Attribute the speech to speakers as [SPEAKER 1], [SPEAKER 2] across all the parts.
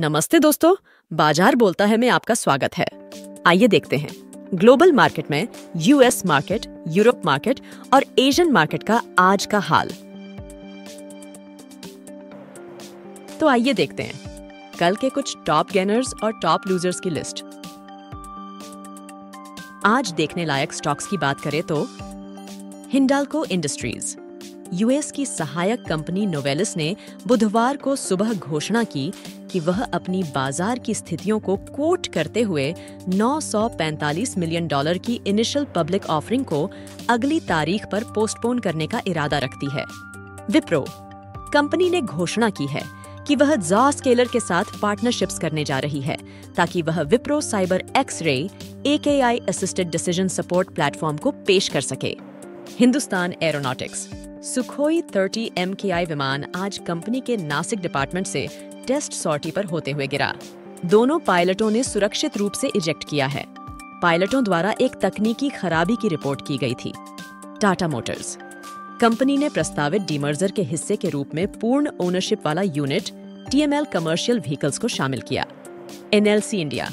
[SPEAKER 1] नमस्ते दोस्तों, बाज़ार बोलता है में आपका स्वागत है। आइए देखते हैं। ग्लोबल मार्केट में यूएस मार्केट, यूरोप मार्केट और एशियन मार्केट का आज का हाल। तो आइए देखते हैं। कल के कुछ टॉप गेनर्स और टॉप लूजर्स की लिस्ट। आज देखने लायक स्टॉक्स की बात करें तो हिंडाल्को इंडस्ट्रीज़। यूएस की सहायक कंपनी नोवेलिस ने बुधवार को सुबह घोषणा की कि वह अपनी बाज़ार की स्थितियों को कोट करते हुए 945 मिलियन डॉलर की इनिशियल पब्लिक ऑफरिंग को अगली तारीख पर पोस्टपोन करने का इरादा रखती है। विप्रो, कंपनी ने घोषणा की है कि वह जॉ स्केलर के साथ पार्टनरशिप्स करने जा रही है, ताकि वह Wipro cyber X ray a assisted decision support platform को पेश कर सके। हिंदुस्तान एरोनॉटिक्स, सुखोई 30 एम विमान आज कंपनी के नासिक डिपार्टमेंट से टेस्ट सॉर्टी पर होते हुए गिरा। दोनों पायलटों ने सुरक्षित रूप से इजेक्ट किया है। पायलटों द्वारा एक तकनीकी खराबी की रिपोर्ट की गई थी। टाटा मोटर्स। कंपनी ने प्रस्तावित डीमर्जर के हिस्से के रूप में पूर्ण ओनरशिप वाला यूनिट, टीएमएल कमर्शियल व्हीकल्स को शामिल किया। NLC India.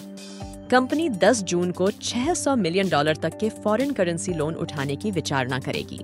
[SPEAKER 1] कंपनी 10 जून को 600 मिलियन डॉलर तक के फॉरेन करेंसी लोन उठाने की विचारणा करेगी।